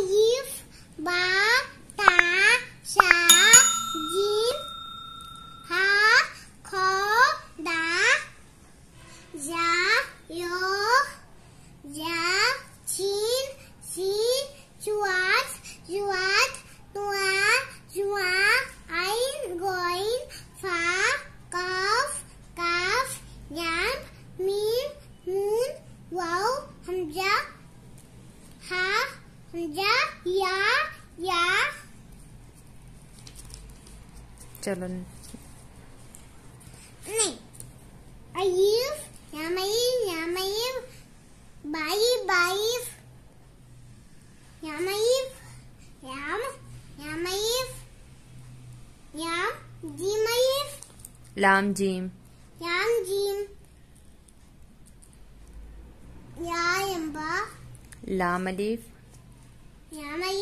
alif ba, ta, sa jim ha, kho, da, ja, yo, ja, chin, si, chuat chuat tua chua ein goin fa kaf kaf yam mim mun wow hamza hamza ya ya चलो नहीं alif yamayif yamayif baif baif yamayif yam yamayif yam jimayif लाम जीम yam jim ya yamba लाम अलीफ 娘们